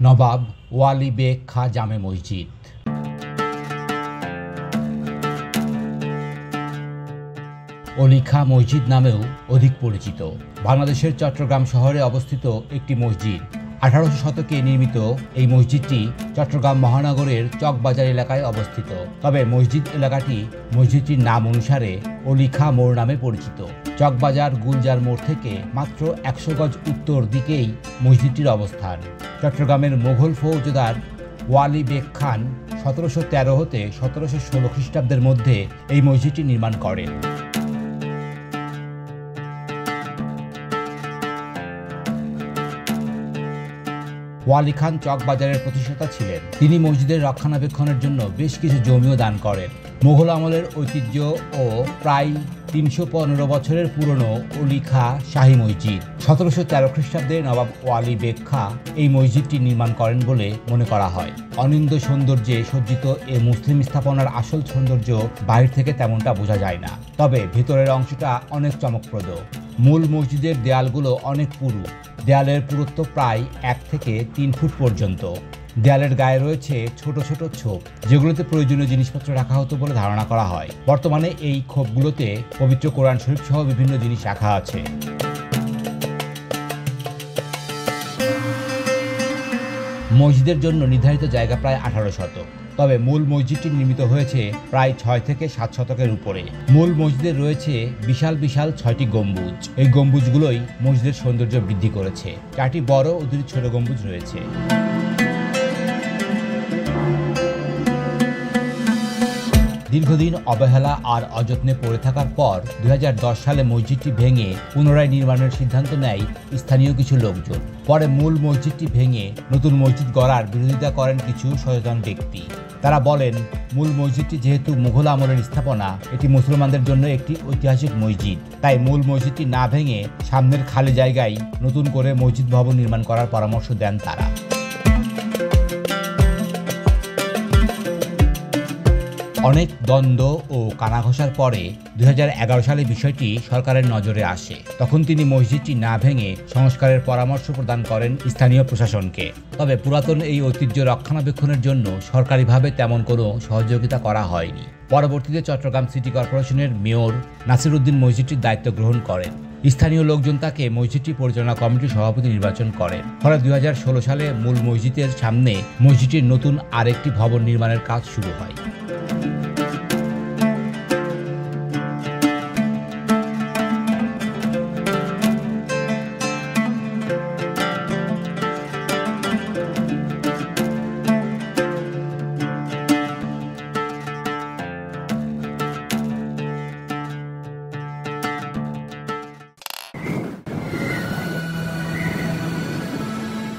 নবাব ওয়ালি বেগ খা জামে মসজিদ। অলিখা মসজিদ নামেও অধিক পরিচিত। বাংলাদেশের চট্টগ্রাম শহরে অবস্থিত একটি মসজিদ। আঠারোশো শতকে নির্মিত এই মসজিদটি চট্টগ্রাম মহানগরের চকবাজার এলাকায় অবস্থিত। তবে মসজিদ এলাকাটি মসজিদটির নাম অনুসারে অলিখা মোড় নামে পরিচিত। চকবাজার গুলজার মোড় থেকে মাত্র একশো গজ উত্তর দিকেই মসজিদটির অবস্থান। চট্টগ্রামের মোঘল ফৌজদার ওয়ালি বেগ খান সতেরোশো তেরো হতে সতেরোশো ষোলো খ্রিস্টাব্দের মধ্যে এই মসজিদটি নির্মাণ করেন। ওয়ালি খান চকবাজারের প্রতিষ্ঠাতা ছিলেন। তিনি মসজিদের রক্ষণাবেক্ষণের জন্য বেশ কিছু জমিও দান করেন। মোঘল আমলের ঐতিহ্য ও প্রায় তিনশো পনেরো বছরের পুরনো অলিখা শাহী মসজিদ। সতেরোশো তেরো খ্রিস্টাব্দে নবাব ওয়ালি বেগ খা এই মসজিদটি নির্মাণ করেন বলে মনে করা হয়। অনিন্দ সৌন্দর্যে সজ্জিত এ মুসলিম স্থাপনার আসল সৌন্দর্য বাহির থেকে তেমনটা বোঝা যায় না। তবে ভেতরের অংশটা অনেক চমকপ্রদ। মূল মসজিদের দেয়ালগুলো অনেক পুরু। দেয়ালের পুরুত্ব প্রায় এক থেকে তিন ফুট পর্যন্ত। দেয়ালের গায়ে রয়েছে ছোট ছোট ছোপ, যেগুলোতে প্রয়োজনীয় জিনিসপত্র রাখা হতো বলে ধারণা করা হয়। বর্তমানে এই খোপগুলোতে পবিত্র কোরআন শরীফ সহ বিভিন্ন জিনিস রাখা আছে। মসজিদের জন্য নির্ধারিত জায়গা প্রায় আঠারো শতক। তবে মূল মসজিদটি নির্মিত হয়েছে প্রায় ছয় থেকে সাত শতকের উপরে। মূল মসজিদে রয়েছে বিশাল বিশাল ছয়টি গম্বুজ। এই গম্বুজগুলোই মসজিদের সৌন্দর্য বৃদ্ধি করেছে। চারটি বড় ও দুটি ছোট গম্বুজ রয়েছে। দীর্ঘদিন অবহেলা আর অযত্নে পড়ে থাকার পর দু হাজার দশ সালে মসজিদটি ভেঙে পুনরায় নির্মাণের সিদ্ধান্ত নেয় স্থানীয় কিছু লোকজন। পরে মূল মসজিদটি ভেঙে নতুন মসজিদ গড়ার বিরোধিতা করেন কিছু সচেতন ব্যক্তি। তারা বলেন, মূল মসজিদটি যেহেতু মুঘল আমলের স্থাপনা, এটি মুসলমানদের জন্য একটি ঐতিহাসিক মসজিদ। তাই মূল মসজিদটি না ভেঙে সামনের খালি জায়গায় নতুন করে মসজিদ ভবন নির্মাণ করার পরামর্শ দেন তারা। অনেক দ্বন্দ্ব ও কানাঘষার পরে দু হাজার এগারো সালে বিষয়টি সরকারের নজরে আসে। তখন তিনি মসজিদটি না ভেঙে সংস্কারের পরামর্শ প্রদান করেন স্থানীয় প্রশাসনকে। তবে পুরাতন এই ঐতিহ্য রক্ষণাবেক্ষণের জন্য সরকারিভাবে তেমন কোনো সহযোগিতা করা হয়নি। পরবর্তীতে চট্টগ্রাম সিটি কর্পোরেশনের মেয়র নাসিরউদ্দিন মসজিদটির দায়িত্ব গ্রহণ করেন। স্থানীয় লোকজন তাকে মসজিদটি পরিচালনা কমিটির সভাপতি নির্বাচন করেন। ফলে দুই হাজার ষোলো সালে মূল মসজিদের সামনে মসজিদটির নতুন আরেকটি ভবন নির্মাণের কাজ শুরু হয়।